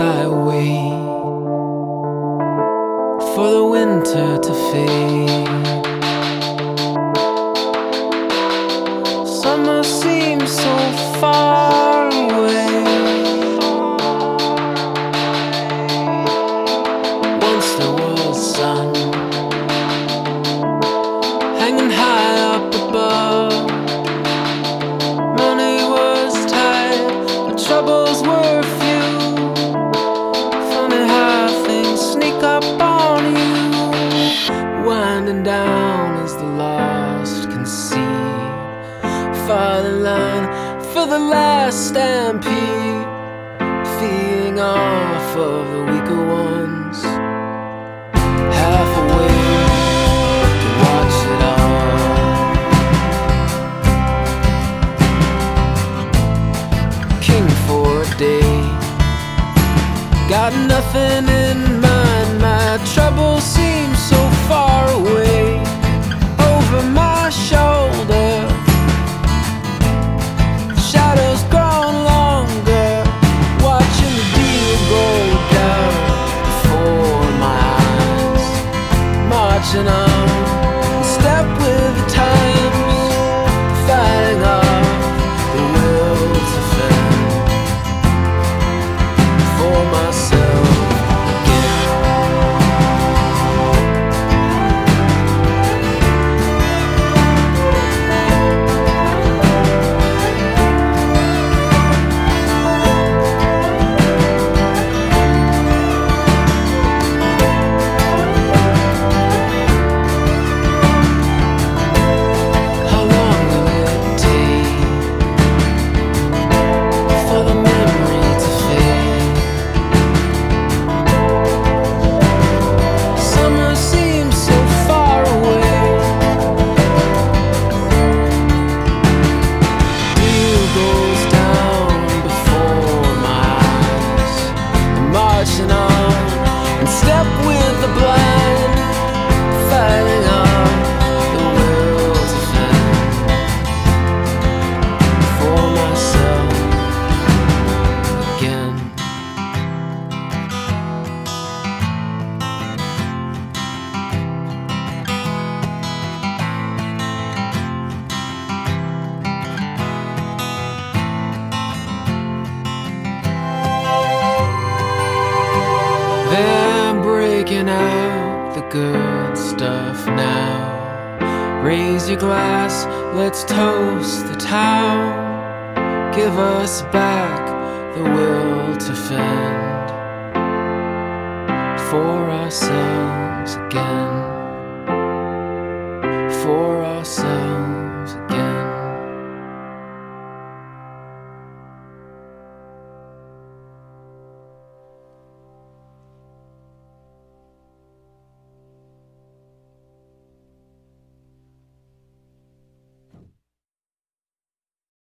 I wait for the winter to fade? Up on you, winding down as the lost can see. Fatherland for the last stampede, feeding off of the weaker ones. Half awake to watch it all. king for a day. Got nothing in mind, my troubles seem so far away. They're breaking out the good stuff now. Raise your glass, let's toast the town. Give us back the will to fend for ourselves again. For ourselves.